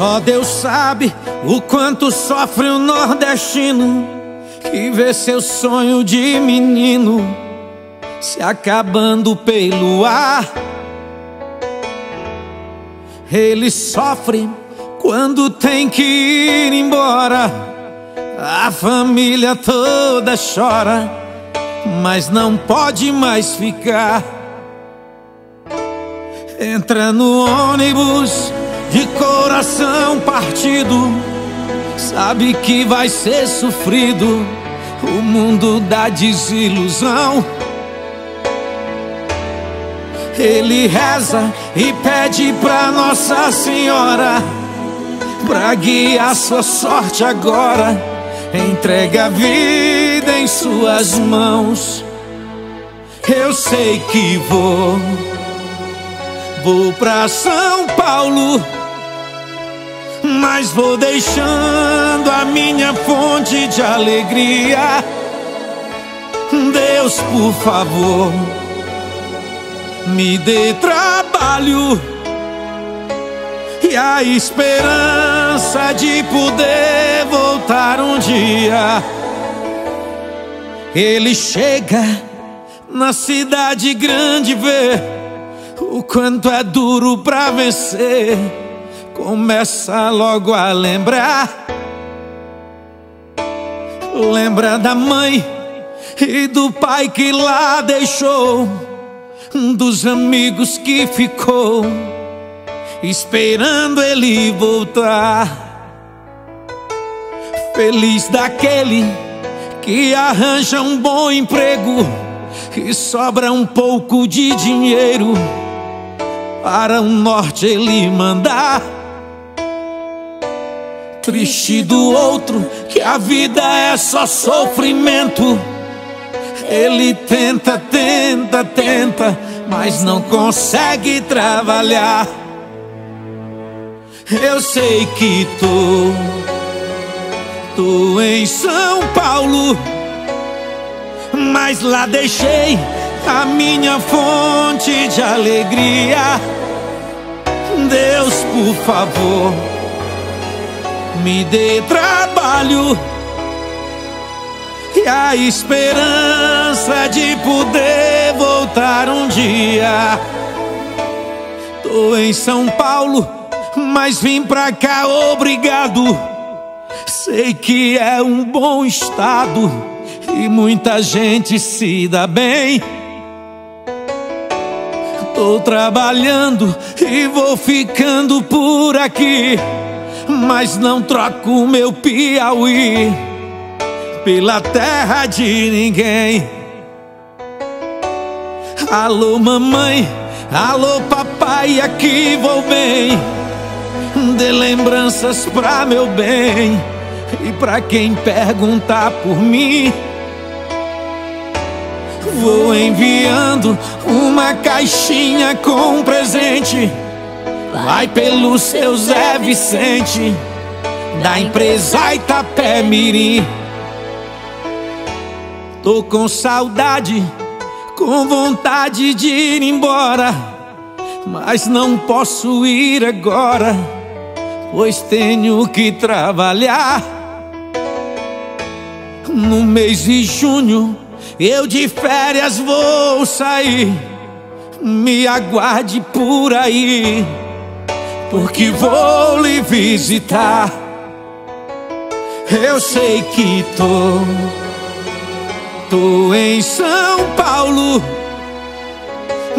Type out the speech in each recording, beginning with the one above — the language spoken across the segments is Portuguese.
Só Deus sabe o quanto sofre o nordestino que vê seu sonho de menino se acabando pelo ar. Ele sofre quando tem que ir embora. A família toda chora, mas não pode mais ficar. Entra no ônibus de coração partido, sabe que vai ser sofrido o mundo da desilusão. Ele reza e pede pra Nossa Senhora pra guiar sua sorte agora. Entrega a vida em suas mãos. Eu sei que vou Vou pra São Paulo, mas vou deixando a minha fonte de alegria. Deus, por favor, me dê trabalho e a esperança de poder voltar um dia. Ele chega na cidade grande ver o quanto é duro pra vencer, começa logo a lembrar. Lembra da mãe e do pai que lá deixou, dos amigos que ficou, esperando ele voltar. Feliz daquele que arranja um bom emprego e sobra um pouco de dinheiro para o norte ele mandar. Triste do outro, que a vida é só sofrimento. Ele tenta, tenta, tenta, mas não consegue trabalhar. Eu sei que tô, tô em São Paulo, mas lá deixei a minha fonte de alegria. Deus, por favor, me dê trabalho e a esperança de poder voltar um dia. Tô em São Paulo, mas vim pra cá obrigado. Sei que é um bom estado e muita gente se dá bem. Tô trabalhando e vou ficando por aqui, mas não troco meu Piauí pela terra de ninguém. Alô, mamãe, alô, papai, aqui vou bem. Dê lembranças pra meu bem e pra quem perguntar por mim. Vou enviando uma caixinha com presente. Vai pelo seu Zé Vicente, da empresa Itapé Mirim. Tô com saudade, com vontade de ir embora, mas não posso ir agora, pois tenho que trabalhar. No mês de junho eu de férias vou sair, me aguarde por aí, porque vou lhe visitar. Eu sei que tô, tô em São Paulo,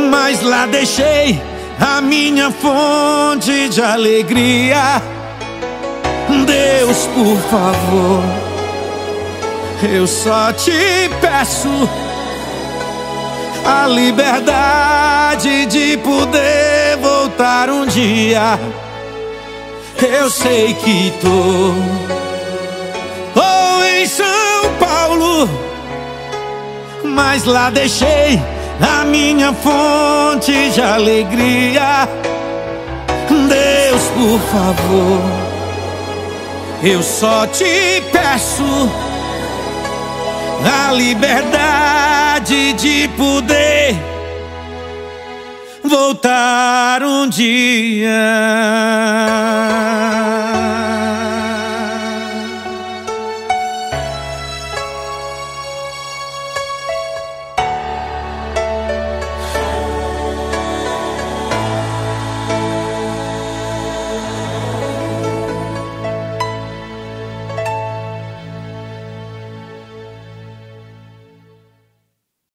mas lá deixei a minha fonte de alegria. Deus, por favor eu só te peço a liberdade de poder voltar um dia. Eu sei que tô, em São Paulo, mas lá deixei a minha fonte de alegria. Deus, por favor, eu só te peço a liberdade de poder voltar um dia.